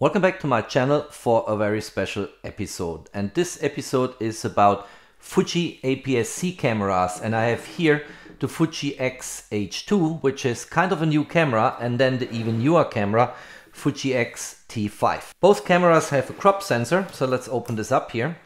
Welcome back to my channel for a very special episode. And this episode is about Fuji APS-C cameras. And I have here the Fuji X-H2, which is kind of a new camera, and then the even newer camera, Fuji X-T5. Both cameras have a crop sensor, so let's open this up here.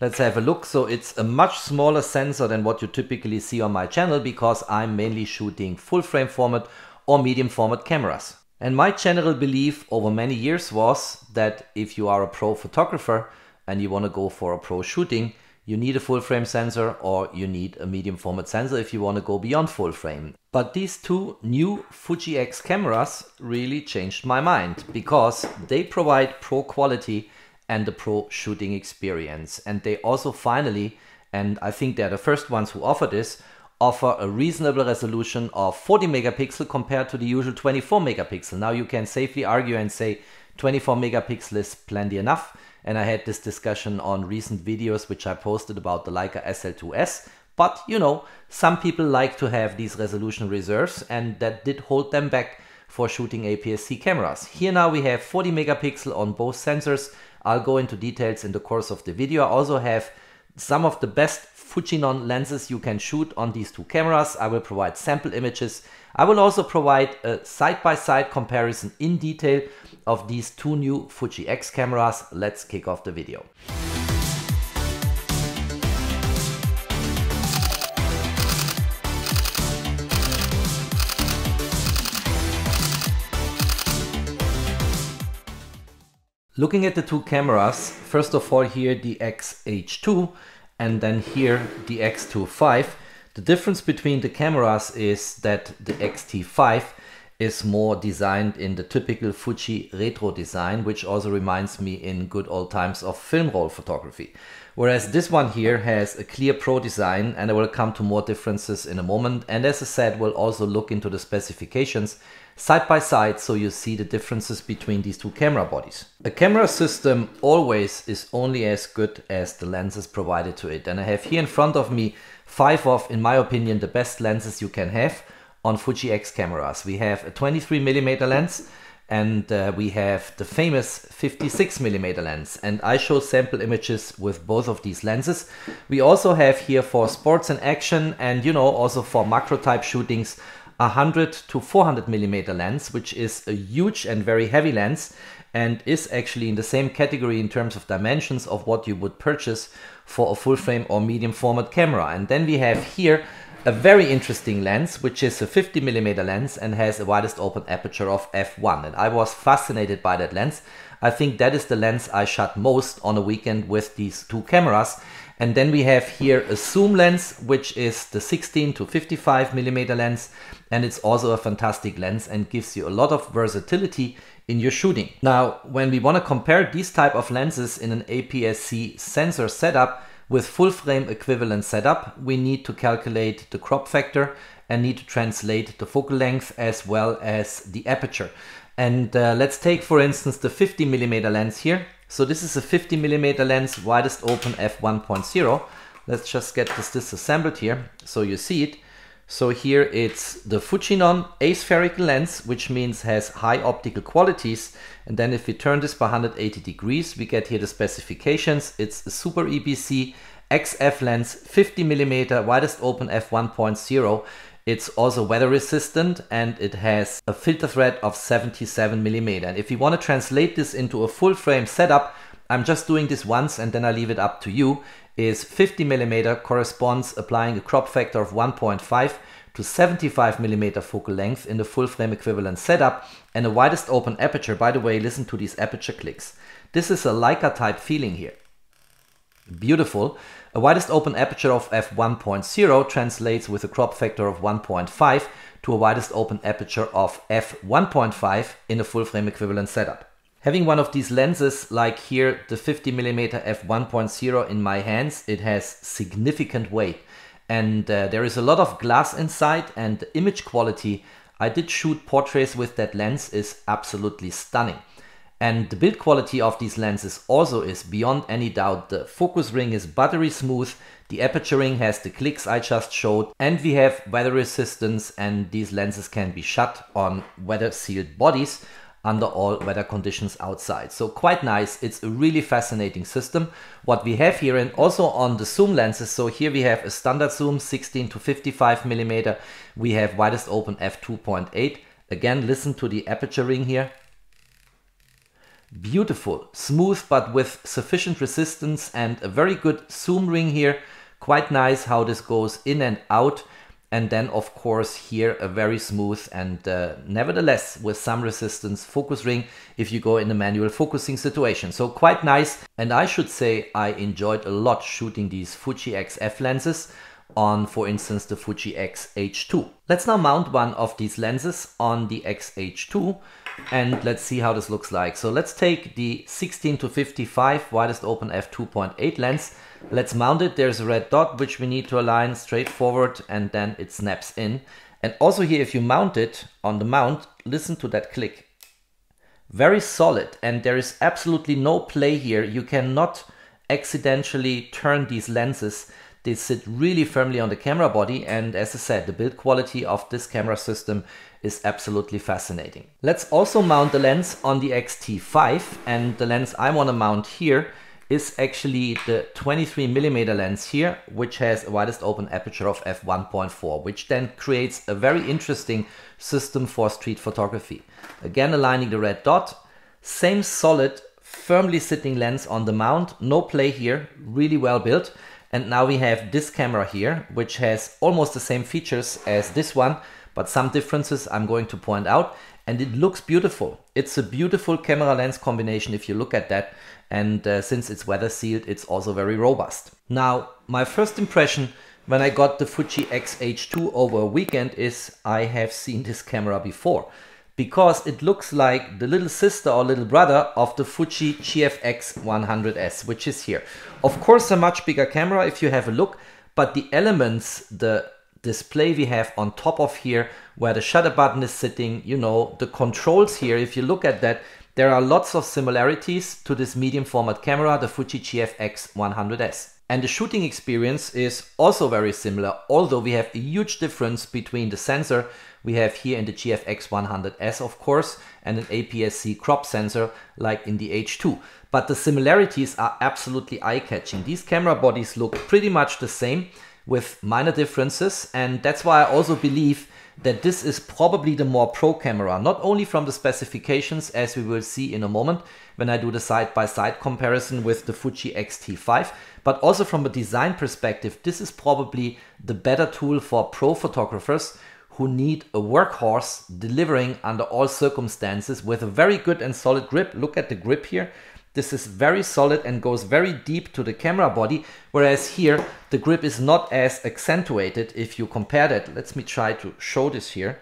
Let's have a look. So it's a much smaller sensor than what you typically see on my channel because I'm mainly shooting full frame format or medium format cameras. And my general belief over many years was that if you are a pro photographer and you want to go for a pro shooting, you need a full frame sensor or you need a medium format sensor if you want to go beyond full frame. But these two new Fuji X cameras really changed my mind because they provide pro quality and a pro shooting experience. And they also finally, and I think they're the first ones who offer this, offer a reasonable resolution of 40 megapixel compared to the usual 24 megapixel. Now you can safely argue and say 24 megapixel is plenty enough. And I had this discussion on recent videos which I posted about the Leica SL2S. But you know, some people like to have these resolution reserves and that did hold them back for shooting APS-C cameras. Here now we have 40 megapixel on both sensors. I'll go into details in the course of the video. I also have some of the best Fujinon lenses you can shoot on these two cameras. I will provide sample images. I will also provide a side-by-side -side comparison in detail of these two new Fuji X cameras. Let's kick off the video. Looking at the two cameras, first of all here the X-H2 and then here the X-T5. The difference between the cameras is that the X-T5 is more designed in the typical Fuji retro design, which also reminds me in good old times of film roll photography. Whereas this one here has a clear pro design and I will come to more differences in a moment. And as I said, we'll also look into the specifications side by side so you see the differences between these two camera bodies. A camera system always is only as good as the lenses provided to it. And I have here in front of me five of, in my opinion, the best lenses you can have on Fuji X cameras. We have a 23 millimeter lens and uh, we have the famous 56 millimeter lens and I show sample images with both of these lenses. We also have here for sports and action and you know also for macro type shootings 100 to 400 millimeter lens which is a huge and very heavy lens and is actually in the same category in terms of dimensions of what you would purchase for a full frame or medium format camera. And then we have here a very interesting lens, which is a 50 millimeter lens and has a widest open aperture of f1. And I was fascinated by that lens. I think that is the lens I shot most on a weekend with these two cameras. And then we have here a zoom lens, which is the 16 to 55 millimeter lens. And it's also a fantastic lens and gives you a lot of versatility in your shooting. Now, when we want to compare these type of lenses in an APS-C sensor setup, with full frame equivalent setup, we need to calculate the crop factor and need to translate the focal length as well as the aperture. And uh, let's take for instance the 50 millimeter lens here. So this is a 50 millimeter lens, widest open f1.0. Let's just get this disassembled here so you see it. So here it's the Fujinon aspherical lens, which means has high optical qualities. And then if we turn this by 180 degrees, we get here the specifications. It's a Super EBC XF lens, 50 millimeter, widest open f1.0. It's also weather resistant and it has a filter thread of 77 millimeter. And if you want to translate this into a full frame setup, I'm just doing this once and then I leave it up to you is 50 millimeter corresponds applying a crop factor of 1.5 to 75 millimeter focal length in the full frame equivalent setup and the widest open aperture. By the way, listen to these aperture clicks. This is a Leica type feeling here. Beautiful. A widest open aperture of f1.0 translates with a crop factor of 1.5 to a widest open aperture of f1.5 in a full frame equivalent setup. Having one of these lenses like here the 50mm f1.0 in my hands, it has significant weight and uh, there is a lot of glass inside and the image quality I did shoot portraits with that lens is absolutely stunning. And the build quality of these lenses also is beyond any doubt. The focus ring is buttery smooth, the aperture ring has the clicks I just showed, and we have weather resistance and these lenses can be shut on weather sealed bodies. Under all weather conditions outside. So quite nice. It's a really fascinating system. What we have here and also on the zoom lenses. So here we have a standard zoom 16 to 55 millimeter. We have widest open f2.8. Again, listen to the aperture ring here. Beautiful, smooth, but with sufficient resistance and a very good zoom ring here. Quite nice how this goes in and out and then of course here a very smooth and uh, nevertheless with some resistance focus ring if you go in a manual focusing situation. So quite nice and I should say I enjoyed a lot shooting these Fuji X-F lenses on for instance the Fuji X-H2. Let's now mount one of these lenses on the X-H2 and let's see how this looks like. So let's take the 16 to 55 widest open f2.8 lens Let's mount it. There's a red dot which we need to align straight forward and then it snaps in. And also here, if you mount it on the mount, listen to that click. Very solid and there is absolutely no play here. You cannot accidentally turn these lenses. They sit really firmly on the camera body and as I said, the build quality of this camera system is absolutely fascinating. Let's also mount the lens on the X-T5 and the lens I want to mount here is actually the 23 millimeter lens here, which has a widest open aperture of f1.4, which then creates a very interesting system for street photography. Again, aligning the red dot, same solid, firmly sitting lens on the mount, no play here, really well built. And now we have this camera here, which has almost the same features as this one, but some differences I'm going to point out. And it looks beautiful. It's a beautiful camera lens combination if you look at that and uh, since it's weather sealed it's also very robust. Now my first impression when I got the Fuji X-H2 over a weekend is I have seen this camera before because it looks like the little sister or little brother of the Fuji GFX 100S which is here. Of course a much bigger camera if you have a look but the elements, the display we have on top of here where the shutter button is sitting, you know, the controls here, if you look at that, there are lots of similarities to this medium format camera, the Fuji GFX 100S. And the shooting experience is also very similar, although we have a huge difference between the sensor we have here in the GFX 100S, of course, and an APS-C crop sensor like in the H2. But the similarities are absolutely eye-catching. These camera bodies look pretty much the same with minor differences, and that's why I also believe that this is probably the more pro camera, not only from the specifications as we will see in a moment when I do the side-by-side -side comparison with the Fuji X-T5, but also from a design perspective, this is probably the better tool for pro photographers who need a workhorse delivering under all circumstances with a very good and solid grip. Look at the grip here. This is very solid and goes very deep to the camera body, whereas here the grip is not as accentuated if you compare that. Let me try to show this here.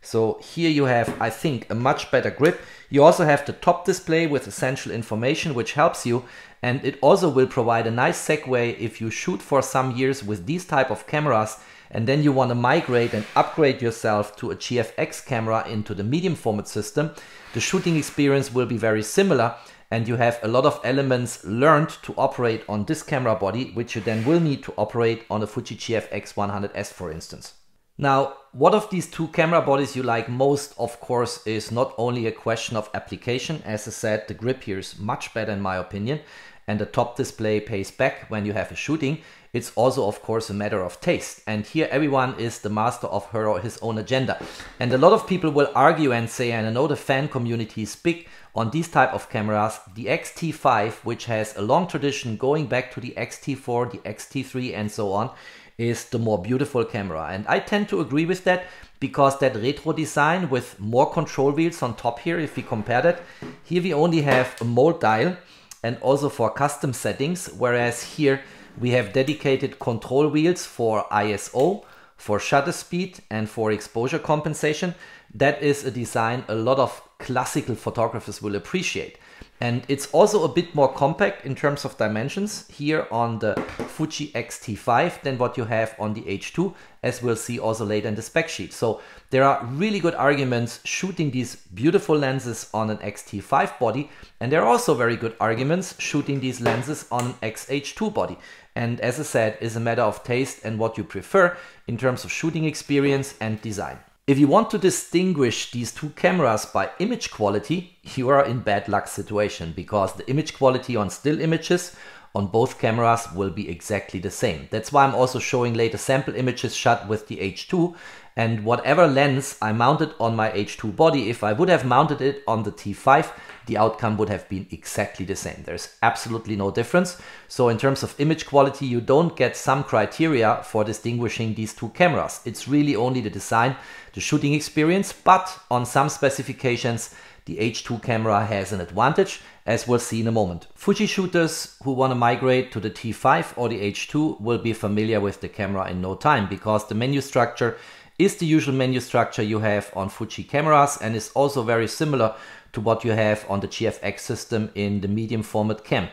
So here you have, I think, a much better grip. You also have the top display with essential information, which helps you. And it also will provide a nice segue if you shoot for some years with these type of cameras and then you want to migrate and upgrade yourself to a GFX camera into the medium format system. The shooting experience will be very similar and you have a lot of elements learned to operate on this camera body, which you then will need to operate on a Fuji GFX 100S, for instance. Now, what of these two camera bodies you like most, of course, is not only a question of application. As I said, the grip here is much better in my opinion, and the top display pays back when you have a shooting. It's also, of course, a matter of taste. And here everyone is the master of her or his own agenda. And a lot of people will argue and say, and I know the fan community is big, on these type of cameras, the X-T5, which has a long tradition going back to the X-T4, the X-T3 and so on, is the more beautiful camera. And I tend to agree with that because that retro design with more control wheels on top here, if we compare that, here we only have a mold dial and also for custom settings, whereas here we have dedicated control wheels for ISO, for shutter speed and for exposure compensation. That is a design a lot of classical photographers will appreciate. And it's also a bit more compact in terms of dimensions here on the Fuji X-T5 than what you have on the H2, as we'll see also later in the spec sheet. So there are really good arguments shooting these beautiful lenses on an X-T5 body, and there are also very good arguments shooting these lenses on an X-H2 body. And as I said, is a matter of taste and what you prefer in terms of shooting experience and design. If you want to distinguish these two cameras by image quality, you are in bad luck situation because the image quality on still images on both cameras will be exactly the same. That's why I'm also showing later sample images shot with the H2 and whatever lens I mounted on my H2 body, if I would have mounted it on the T5, the outcome would have been exactly the same. There's absolutely no difference. So in terms of image quality, you don't get some criteria for distinguishing these two cameras. It's really only the design, the shooting experience, but on some specifications, the H2 camera has an advantage, as we'll see in a moment. Fuji shooters who want to migrate to the T5 or the H2 will be familiar with the camera in no time because the menu structure is the usual menu structure you have on Fuji cameras and is also very similar to what you have on the GFX system in the medium format cam.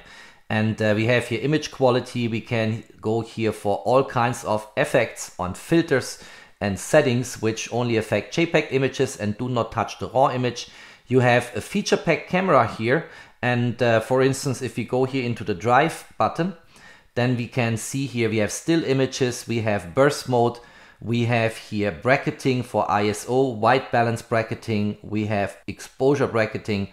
And uh, we have here image quality. We can go here for all kinds of effects on filters and settings, which only affect JPEG images and do not touch the raw image. You have a feature pack camera here. And uh, for instance, if we go here into the drive button, then we can see here we have still images, we have burst mode, we have here bracketing for ISO, white balance bracketing, we have exposure bracketing,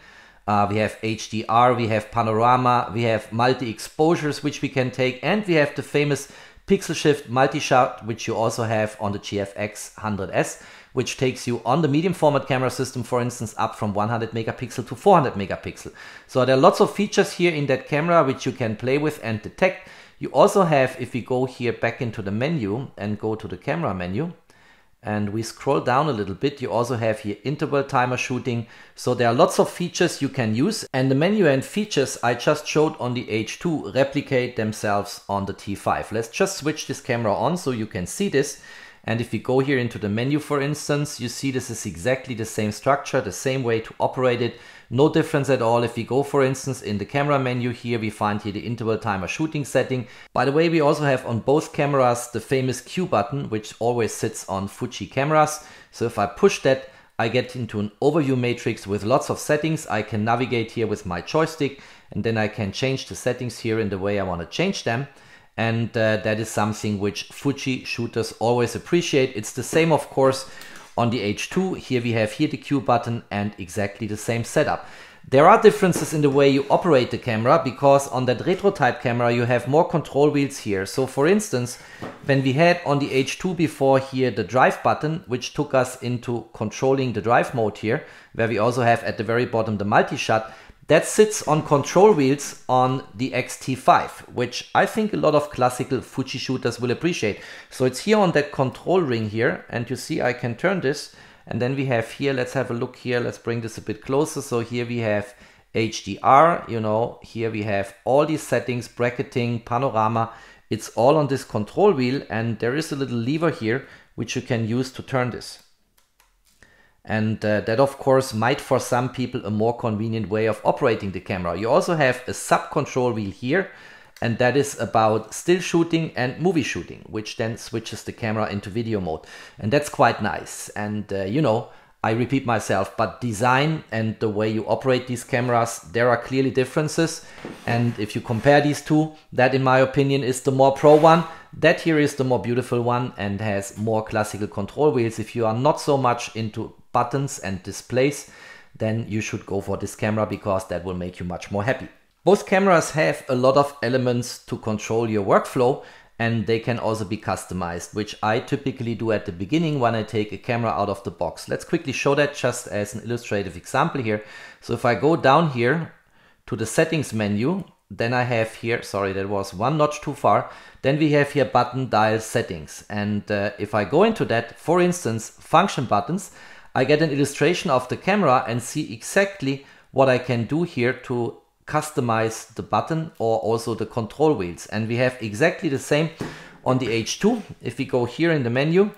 uh, we have HDR, we have panorama, we have multi exposures which we can take, and we have the famous pixel shift multi-shot which you also have on the GFX 100S which takes you on the medium format camera system for instance up from 100 megapixel to 400 megapixel. So there are lots of features here in that camera which you can play with and detect you also have, if we go here back into the menu and go to the camera menu, and we scroll down a little bit, you also have here interval timer shooting. So there are lots of features you can use and the menu and features I just showed on the H2 replicate themselves on the T5. Let's just switch this camera on so you can see this. And if we go here into the menu, for instance, you see this is exactly the same structure, the same way to operate it. No difference at all. If we go, for instance, in the camera menu here, we find here the interval timer shooting setting. By the way, we also have on both cameras the famous Q button, which always sits on Fuji cameras. So if I push that, I get into an overview matrix with lots of settings. I can navigate here with my joystick and then I can change the settings here in the way I want to change them and uh, that is something which Fuji shooters always appreciate. It's the same of course on the H2. Here we have here the Q button and exactly the same setup. There are differences in the way you operate the camera because on that retro type camera you have more control wheels here. So for instance, when we had on the H2 before here the drive button, which took us into controlling the drive mode here, where we also have at the very bottom the multi-shot, that sits on control wheels on the X-T5, which I think a lot of classical Fuji shooters will appreciate. So it's here on that control ring here, and you see I can turn this, and then we have here, let's have a look here, let's bring this a bit closer. So here we have HDR, you know, here we have all these settings, bracketing, panorama, it's all on this control wheel, and there is a little lever here, which you can use to turn this. And uh, that of course might for some people a more convenient way of operating the camera. You also have a sub control wheel here and that is about still shooting and movie shooting, which then switches the camera into video mode. And that's quite nice. And uh, you know, I repeat myself, but design and the way you operate these cameras, there are clearly differences. And if you compare these two, that in my opinion is the more pro one. That here is the more beautiful one and has more classical control wheels. If you are not so much into buttons and displays, then you should go for this camera because that will make you much more happy. Both cameras have a lot of elements to control your workflow and they can also be customized, which I typically do at the beginning when I take a camera out of the box. Let's quickly show that just as an illustrative example here. So if I go down here to the settings menu, then I have here, sorry, that was one notch too far. Then we have here button dial settings. And uh, if I go into that, for instance, function buttons, I get an illustration of the camera and see exactly what I can do here to customize the button or also the control wheels. And we have exactly the same on the H2. If we go here in the menu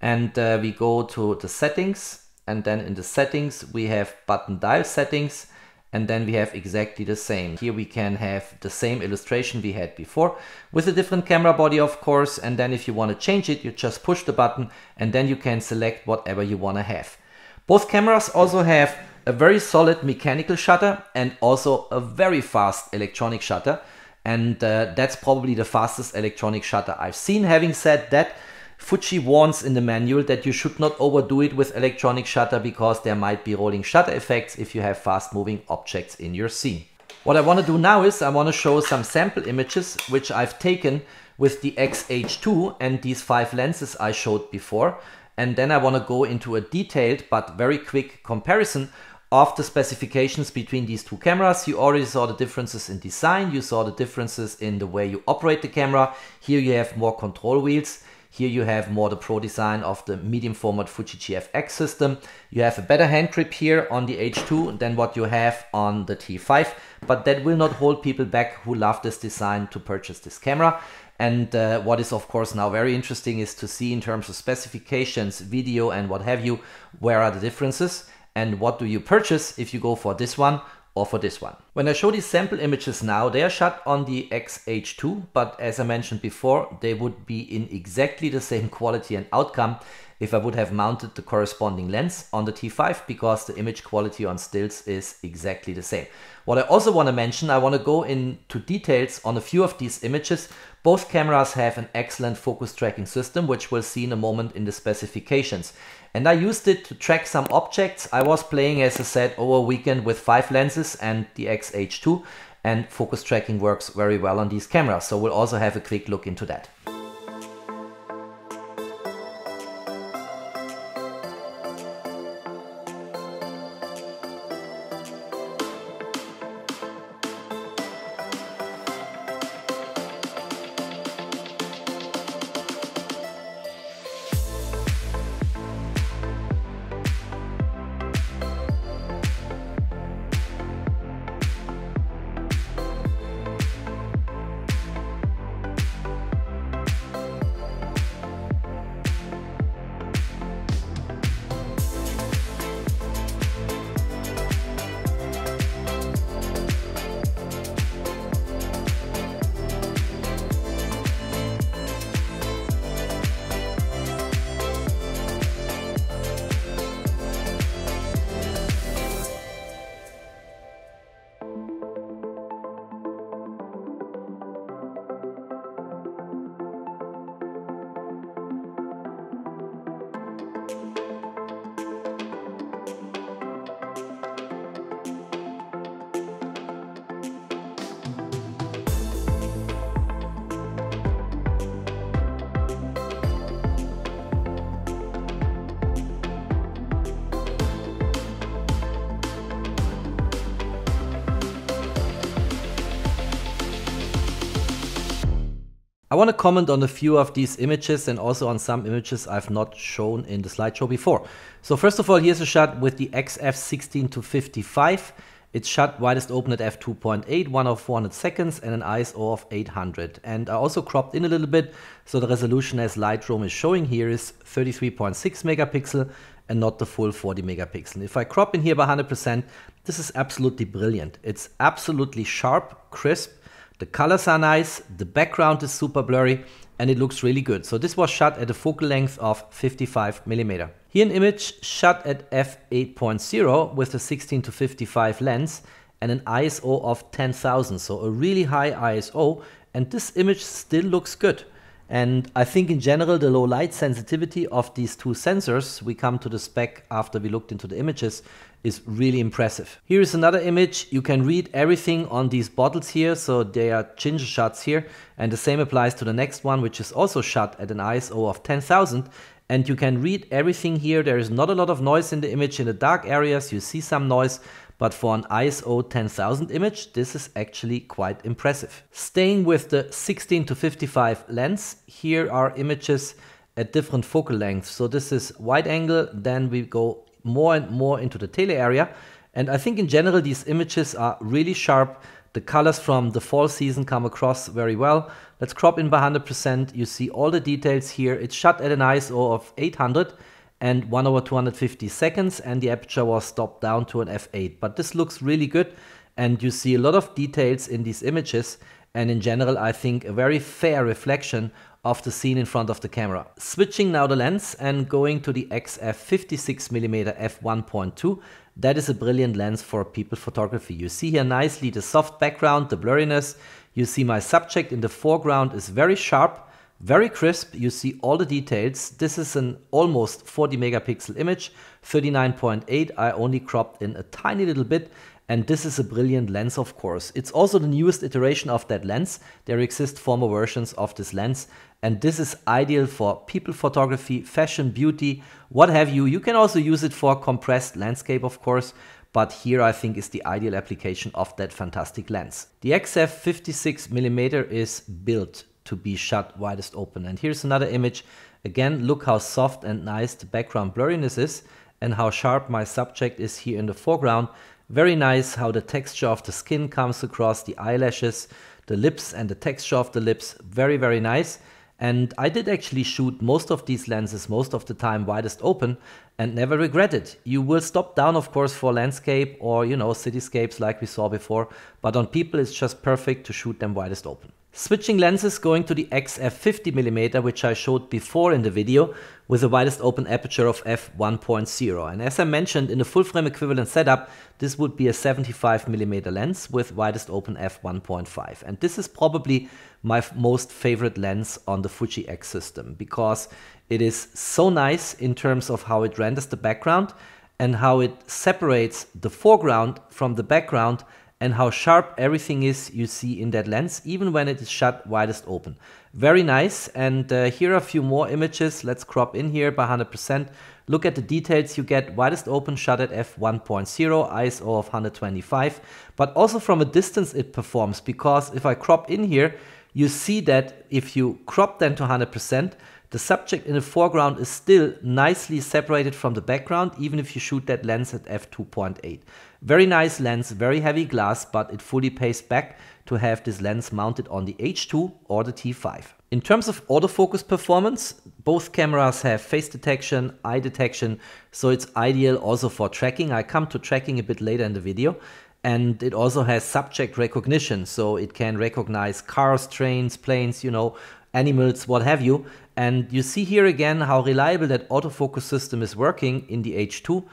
and uh, we go to the settings and then in the settings we have button dial settings and then we have exactly the same. Here we can have the same illustration we had before with a different camera body of course and then if you want to change it you just push the button and then you can select whatever you want to have. Both cameras also have a very solid mechanical shutter and also a very fast electronic shutter and uh, that's probably the fastest electronic shutter I've seen. Having said that, Fuji warns in the manual that you should not overdo it with electronic shutter because there might be rolling shutter effects if you have fast moving objects in your scene. What I want to do now is I want to show some sample images which I've taken with the XH2 and these five lenses I showed before. And then I want to go into a detailed but very quick comparison the specifications between these two cameras. You already saw the differences in design, you saw the differences in the way you operate the camera. Here you have more control wheels. Here you have more the pro design of the medium format Fuji GFX system. You have a better hand grip here on the H2 than what you have on the T5, but that will not hold people back who love this design to purchase this camera. And uh, what is of course now very interesting is to see in terms of specifications, video and what have you, where are the differences and what do you purchase if you go for this one or for this one. When I show these sample images now, they are shot on the XH2, but as I mentioned before, they would be in exactly the same quality and outcome if I would have mounted the corresponding lens on the T5 because the image quality on stills is exactly the same. What I also want to mention, I want to go into details on a few of these images. Both cameras have an excellent focus tracking system, which we'll see in a moment in the specifications. And I used it to track some objects. I was playing, as I said, over a weekend with five lenses and the XH2 and focus tracking works very well on these cameras. So we'll also have a quick look into that. Want to comment on a few of these images and also on some images I've not shown in the slideshow before. So first of all, here's a shot with the XF16 to 55. It's shot widest open at f2.8, 1 of 400 seconds and an ISO of 800. And I also cropped in a little bit, so the resolution as Lightroom is showing here is 33.6 megapixel and not the full 40 megapixel. If I crop in here by 100%, this is absolutely brilliant. It's absolutely sharp, crisp, the colors are nice, the background is super blurry, and it looks really good. So this was shot at a focal length of 55 millimeter. Here an image shot at f8.0 with a 16 to 55 lens and an ISO of 10,000, so a really high ISO, and this image still looks good. And I think in general, the low light sensitivity of these two sensors, we come to the spec after we looked into the images, is really impressive. Here is another image. You can read everything on these bottles here. So they are ginger shots here. And the same applies to the next one, which is also shot at an ISO of 10,000. And you can read everything here. There is not a lot of noise in the image. In the dark areas, you see some noise. But for an ISO 10000 image, this is actually quite impressive. Staying with the 16 to 55 lens, here are images at different focal lengths. So this is wide angle, then we go more and more into the tele area. And I think in general, these images are really sharp. The colors from the fall season come across very well. Let's crop in by 100%. You see all the details here. It's shot at an ISO of 800 and 1 over 250 seconds and the aperture was stopped down to an f8. But this looks really good and you see a lot of details in these images and in general I think a very fair reflection of the scene in front of the camera. Switching now the lens and going to the XF 56mm f1.2. That is a brilliant lens for people photography. You see here nicely the soft background, the blurriness. You see my subject in the foreground is very sharp, Very crisp, you see all the details. This is an almost 40 megapixel image, 39.8. I only cropped in a tiny little bit and this is a brilliant lens of course. It's also the newest iteration of that lens. There exist former versions of this lens and this is ideal for people photography, fashion, beauty, what have you. You can also use it for compressed landscape of course, but here I think is the ideal application of that fantastic lens. The XF 56mm is built to be shut widest open. And here's another image. Again, look how soft and nice the background blurriness is and how sharp my subject is here in the foreground. Very nice how the texture of the skin comes across the eyelashes, the lips and the texture of the lips. Very, very nice. And I did actually shoot most of these lenses most of the time widest open and never regret it. You will stop down, of course, for landscape or, you know, cityscapes like we saw before, but on people it's just perfect to shoot them widest open. Switching lenses going to the XF50mm which I showed before in the video with the widest open aperture of f1.0 and as I mentioned in the full frame equivalent setup this would be a 75mm lens with widest open f1.5 and this is probably my most favorite lens on the Fuji X system because it is so nice in terms of how it renders the background and how it separates the foreground from the background and how sharp everything is you see in that lens, even when it is shut widest open. Very nice. And uh, here are a few more images. Let's crop in here by 100%. Look at the details you get widest open shot at f1.0, ISO of 125, but also from a distance it performs because if I crop in here, you see that if you crop then to 100%, the subject in the foreground is still nicely separated from the background, even if you shoot that lens at f2.8. Very nice lens, very heavy glass, but it fully pays back to have this lens mounted on the H2 or the T5. In terms of autofocus performance, both cameras have face detection, eye detection, so it's ideal also for tracking. I come to tracking a bit later in the video. And it also has subject recognition, so it can recognize cars, trains, planes, you know, animals, what have you. And you see here again how reliable that autofocus system is working in the H2.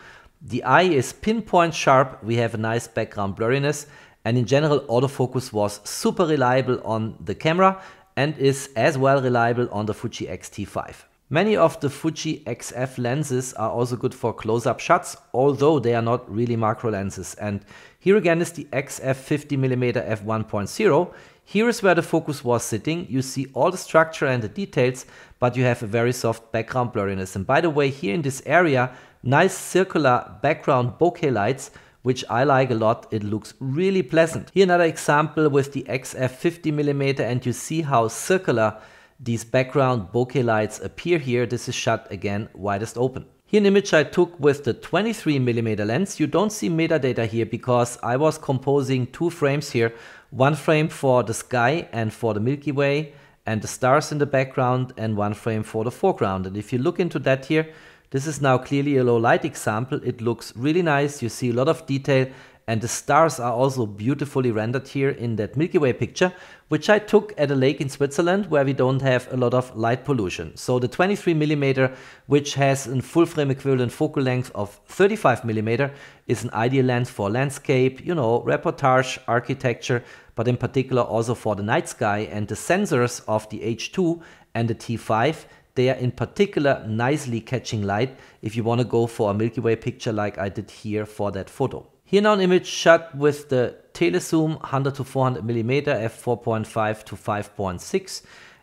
The eye is pinpoint sharp, we have a nice background blurriness, and in general autofocus was super reliable on the camera and is as well reliable on the Fuji X-T5. Many of the Fuji XF lenses are also good for close-up shots, although they are not really macro lenses. And here again is the XF 50mm f1.0. Here is where the focus was sitting. You see all the structure and the details, but you have a very soft background blurriness. And by the way, here in this area, nice circular background bokeh lights, which I like a lot. It looks really pleasant. Here another example with the XF 50mm and you see how circular these background bokeh lights appear here. This is shut again widest open. Here an image I took with the 23mm lens. You don't see metadata here because I was composing two frames here. One frame for the sky and for the Milky Way and the stars in the background and one frame for the foreground. And if you look into that here, this is now clearly a low light example. It looks really nice. You see a lot of detail and the stars are also beautifully rendered here in that Milky Way picture, which I took at a lake in Switzerland where we don't have a lot of light pollution. So the 23mm, which has a full frame equivalent focal length of 35mm, is an ideal lens for landscape, you know, reportage, architecture, but in particular also for the night sky and the sensors of the H2 and the T5 they are in particular nicely catching light if you want to go for a Milky Way picture like I did here for that photo. Here now an image shot with the telezoom 100 to 400 millimeter f4.5 to 5.6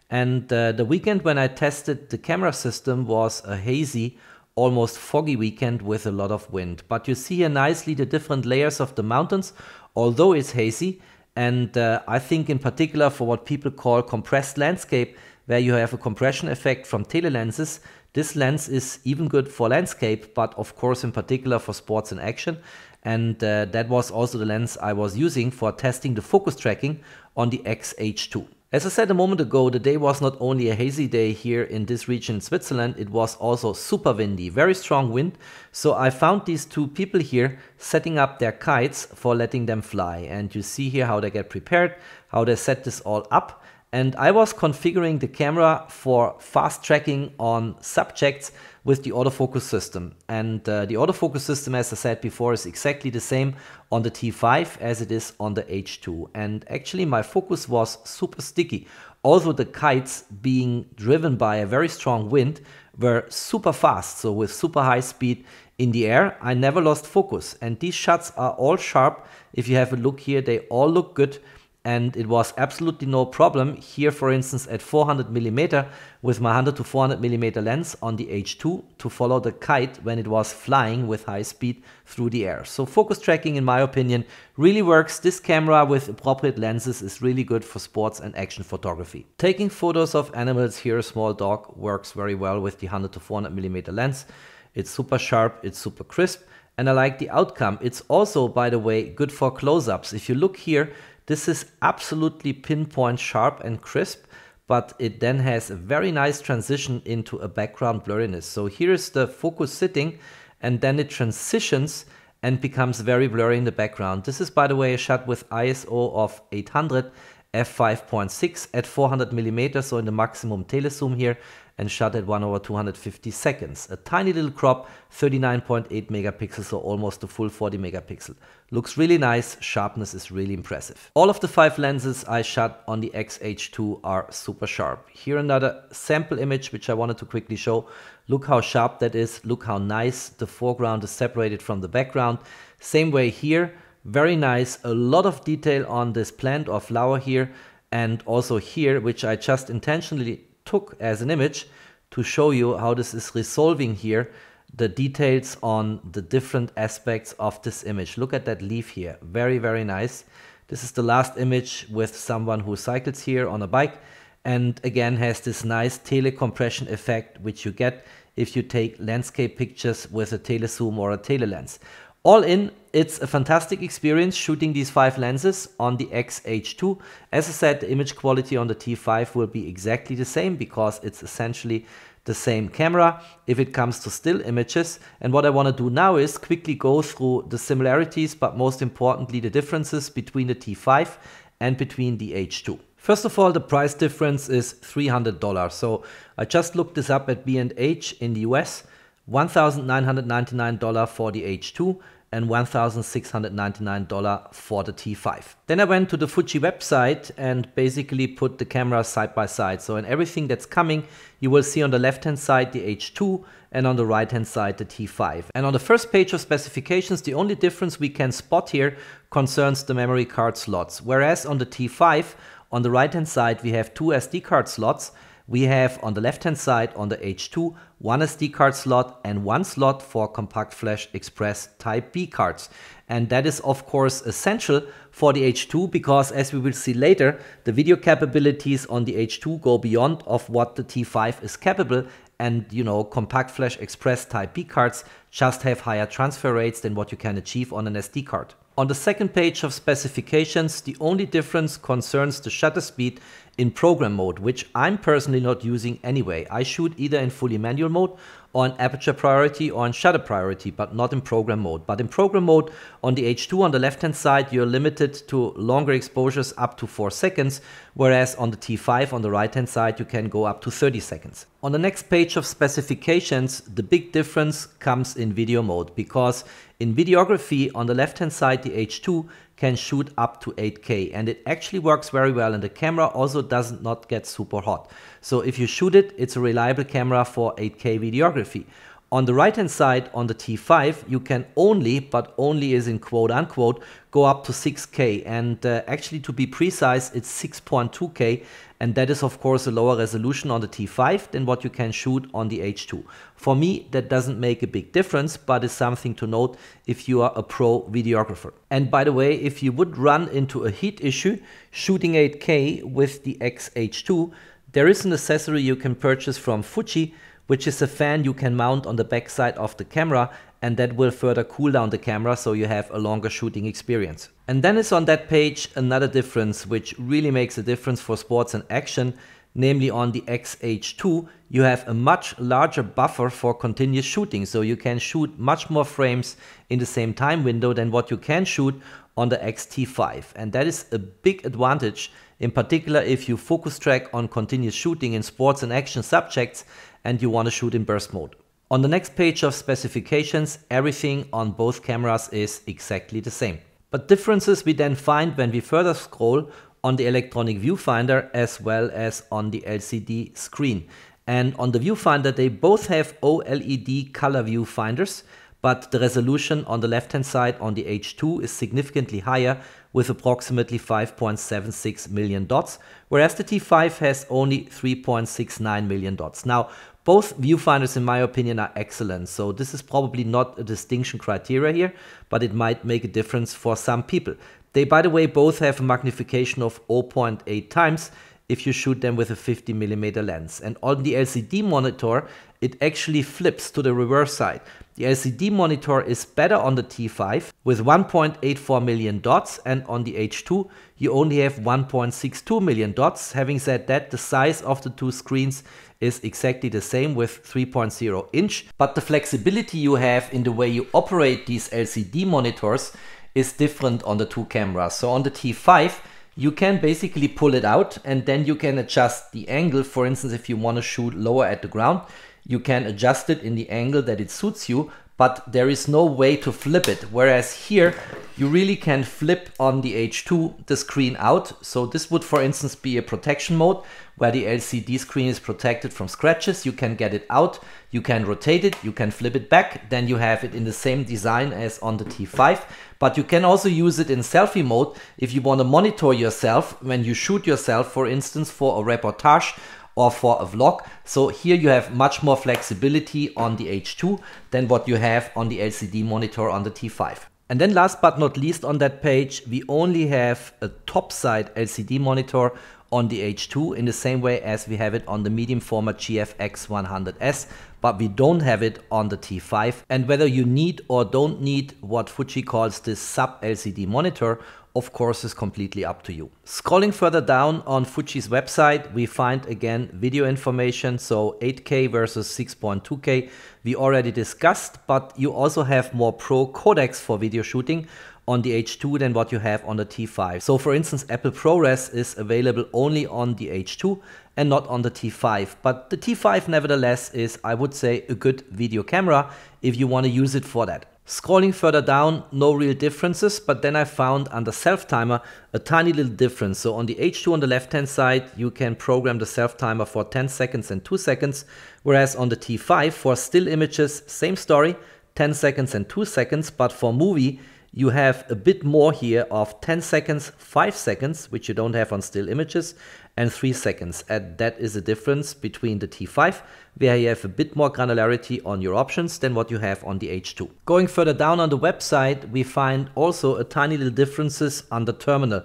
and uh, the weekend when I tested the camera system was a hazy almost foggy weekend with a lot of wind. But you see here nicely the different layers of the mountains. Although it's hazy and uh, I think in particular for what people call compressed landscape where you have a compression effect from tele lenses this lens is even good for landscape but of course in particular for sports and action and uh, that was also the lens I was using for testing the focus tracking on the XH2. As I said a moment ago, the day was not only a hazy day here in this region in Switzerland, it was also super windy, very strong wind. So I found these two people here setting up their kites for letting them fly. And you see here how they get prepared, how they set this all up. And I was configuring the camera for fast tracking on subjects with the autofocus system. And uh, the autofocus system, as I said before, is exactly the same on the T5 as it is on the H2. And actually my focus was super sticky. Although the kites being driven by a very strong wind were super fast, so with super high speed in the air, I never lost focus. And these shots are all sharp. If you have a look here, they all look good and it was absolutely no problem here for instance at 400 millimeter with my 100 to 400 millimeter lens on the H2 to follow the kite when it was flying with high speed through the air. So focus tracking in my opinion really works. This camera with appropriate lenses is really good for sports and action photography. Taking photos of animals here a small dog works very well with the 100 to 400 millimeter lens. It's super sharp, it's super crisp and I like the outcome. It's also, by the way, good for close-ups. If you look here, this is absolutely pinpoint sharp and crisp, but it then has a very nice transition into a background blurriness. So here is the focus sitting and then it transitions and becomes very blurry in the background. This is by the way a shot with ISO of 800 f5.6 at 400 millimeters, so in the maximum telezoom here and shot at 1 over 250 seconds. A tiny little crop, 39.8 megapixels, so almost a full 40 megapixel. Looks really nice, sharpness is really impressive. All of the five lenses I shot on the X-H2 are super sharp. Here another sample image which I wanted to quickly show. Look how sharp that is, look how nice the foreground is separated from the background. Same way here, very nice, a lot of detail on this plant or flower here and also here, which I just intentionally took as an image to show you how this is resolving here the details on the different aspects of this image. Look at that leaf here. Very, very nice. This is the last image with someone who cycles here on a bike and again has this nice telecompression effect which you get if you take landscape pictures with a telezoom or a telelens. All in, it's a fantastic experience shooting these five lenses on the X-H2. As I said, the image quality on the T5 will be exactly the same because it's essentially the same camera if it comes to still images. And what I want to do now is quickly go through the similarities, but most importantly, the differences between the T5 and between the H2. First of all, the price difference is $300. So I just looked this up at B&H in the US, $1,999 for the H2 and $1,699 for the T5. Then I went to the Fuji website and basically put the cameras side by side. So in everything that's coming, you will see on the left hand side the H2 and on the right hand side the T5. And on the first page of specifications, the only difference we can spot here concerns the memory card slots. Whereas on the T5, on the right hand side, we have two SD card slots we have on the left hand side on the H2 one SD card slot and one slot for Compact Flash Express Type B cards. And that is of course essential for the H2 because as we will see later, the video capabilities on the H2 go beyond of what the T5 is capable and you know Compact Flash Express Type B cards just have higher transfer rates than what you can achieve on an SD card. On the second page of specifications, the only difference concerns the shutter speed in program mode, which I'm personally not using anyway. I shoot either in fully manual mode or in aperture priority or in shutter priority, but not in program mode. But in program mode on the H2 on the left hand side, you're limited to longer exposures up to 4 seconds, whereas on the T5 on the right hand side, you can go up to 30 seconds. On the next page of specifications, the big difference comes in video mode because in videography on the left hand side, the H2 can shoot up to 8K and it actually works very well and the camera also does not get super hot. So if you shoot it, it's a reliable camera for 8K videography. On the right hand side on the T5 you can only, but only is in quote unquote, go up to 6K and uh, actually to be precise it's 6.2K and that is of course a lower resolution on the T5 than what you can shoot on the H2. For me that doesn't make a big difference but it's something to note if you are a pro videographer. And by the way if you would run into a heat issue shooting 8K with the X-H2 there is an accessory you can purchase from Fuji which is a fan you can mount on the backside of the camera and that will further cool down the camera so you have a longer shooting experience. And then is on that page another difference which really makes a difference for sports and action, namely on the X-H2 you have a much larger buffer for continuous shooting so you can shoot much more frames in the same time window than what you can shoot on the X-T5 and that is a big advantage in particular if you focus track on continuous shooting in sports and action subjects and you want to shoot in burst mode. On the next page of specifications, everything on both cameras is exactly the same. But differences we then find when we further scroll on the electronic viewfinder as well as on the LCD screen. And on the viewfinder, they both have OLED color viewfinders, but the resolution on the left hand side on the H2 is significantly higher with approximately 5.76 million dots, whereas the T5 has only 3.69 million dots. Now, both viewfinders, in my opinion, are excellent, so this is probably not a distinction criteria here, but it might make a difference for some people. They, by the way, both have a magnification of 0.8 times, if you shoot them with a 50 millimeter lens. And on the LCD monitor, it actually flips to the reverse side. The LCD monitor is better on the T5 with 1.84 million dots and on the H2 you only have 1.62 million dots. Having said that, the size of the two screens is exactly the same with 3.0 inch, but the flexibility you have in the way you operate these LCD monitors is different on the two cameras. So on the T5, you can basically pull it out and then you can adjust the angle. For instance, if you want to shoot lower at the ground, you can adjust it in the angle that it suits you, but there is no way to flip it. Whereas here, you really can flip on the H2 the screen out. So this would, for instance, be a protection mode where the LCD screen is protected from scratches. You can get it out, you can rotate it, you can flip it back. Then you have it in the same design as on the T5. But you can also use it in selfie mode if you want to monitor yourself when you shoot yourself, for instance, for a reportage or for a vlog. So here you have much more flexibility on the H2 than what you have on the LCD monitor on the T5. And then last but not least on that page, we only have a top side LCD monitor on the H2 in the same way as we have it on the medium format GFX 100S, but we don't have it on the T5. And whether you need or don't need what Fuji calls this sub LCD monitor of course is completely up to you. Scrolling further down on Fuji's website, we find again video information. So 8K versus 6.2K we already discussed, but you also have more pro codecs for video shooting on the H2 than what you have on the T5. So for instance, Apple ProRes is available only on the H2 and not on the T5. But the T5 nevertheless is, I would say, a good video camera if you want to use it for that. Scrolling further down, no real differences, but then I found under self timer a tiny little difference. So on the H2 on the left hand side, you can program the self timer for 10 seconds and 2 seconds, whereas on the T5 for still images, same story, 10 seconds and 2 seconds, but for movie, you have a bit more here of 10 seconds, 5 seconds, which you don't have on still images, and 3 seconds. And that is a difference between the T5, where you have a bit more granularity on your options than what you have on the H2. Going further down on the website, we find also a tiny little differences on the terminal.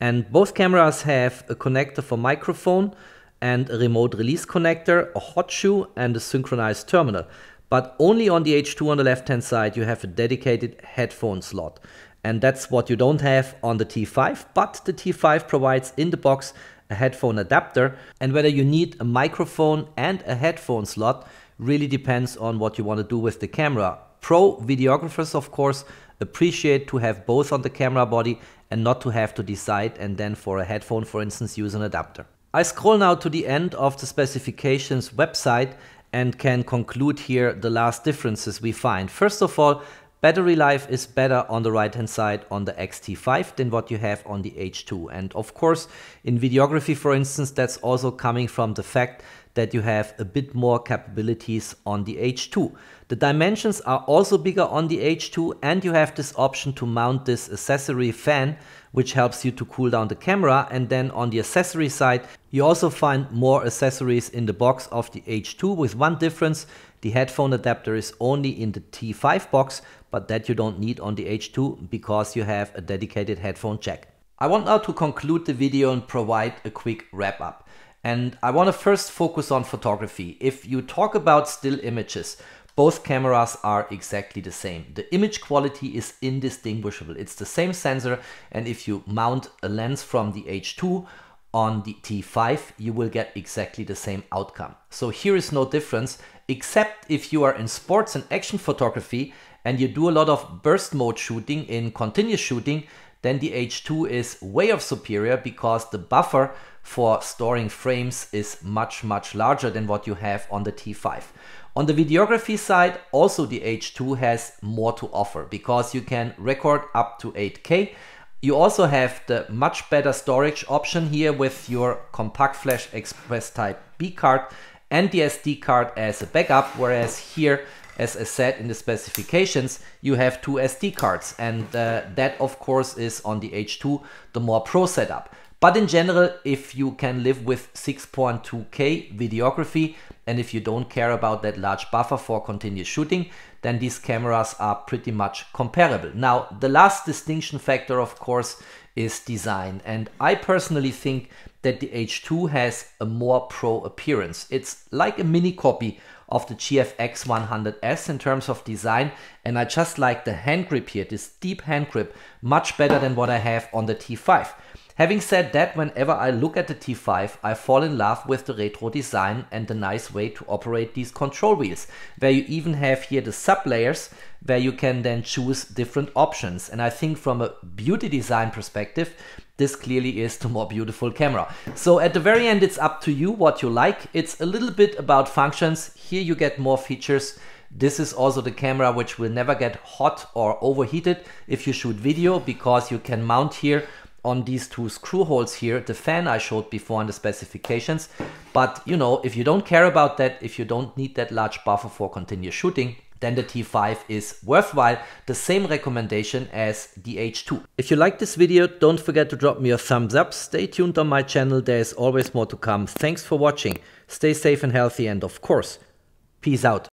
And both cameras have a connector for microphone and a remote release connector, a hot shoe and a synchronized terminal but only on the H2 on the left hand side you have a dedicated headphone slot. And that's what you don't have on the T5, but the T5 provides in the box a headphone adapter. And whether you need a microphone and a headphone slot really depends on what you want to do with the camera. Pro videographers, of course, appreciate to have both on the camera body and not to have to decide and then for a headphone, for instance, use an adapter. I scroll now to the end of the specifications website and can conclude here the last differences we find. First of all, battery life is better on the right hand side on the X-T5 than what you have on the H2. And of course, in videography, for instance, that's also coming from the fact that you have a bit more capabilities on the H2. The dimensions are also bigger on the H2 and you have this option to mount this accessory fan which helps you to cool down the camera and then on the accessory side you also find more accessories in the box of the H2 with one difference the headphone adapter is only in the T5 box but that you don't need on the H2 because you have a dedicated headphone jack. I want now to conclude the video and provide a quick wrap up. And I want to first focus on photography. If you talk about still images, both cameras are exactly the same. The image quality is indistinguishable. It's the same sensor and if you mount a lens from the H2 on the T5, you will get exactly the same outcome. So here is no difference, except if you are in sports and action photography and you do a lot of burst mode shooting in continuous shooting, then the H2 is way of superior because the buffer for storing frames is much, much larger than what you have on the T5. On the videography side, also the H2 has more to offer because you can record up to 8K. You also have the much better storage option here with your compact flash express type B card and the SD card as a backup, whereas here as I said in the specifications, you have two SD cards and uh, that of course is on the H2 the more pro setup. But in general, if you can live with 6.2K videography and if you don't care about that large buffer for continuous shooting, then these cameras are pretty much comparable. Now, the last distinction factor, of course, is design. And I personally think that the H2 has a more pro appearance. It's like a mini copy of the GFX 100S in terms of design and I just like the hand grip here, this deep hand grip, much better than what I have on the T5. Having said that, whenever I look at the T5, I fall in love with the retro design and the nice way to operate these control wheels, where you even have here the sub layers where you can then choose different options. And I think from a beauty design perspective, this clearly is the more beautiful camera. So at the very end, it's up to you what you like. It's a little bit about functions. Here you get more features. This is also the camera which will never get hot or overheated if you shoot video because you can mount here on these two screw holes here, the fan I showed before in the specifications. But you know, if you don't care about that, if you don't need that large buffer for continuous shooting, then the T5 is worthwhile, the same recommendation as the H2. If you like this video, don't forget to drop me a thumbs up, stay tuned on my channel, there is always more to come. Thanks for watching, stay safe and healthy and of course, peace out.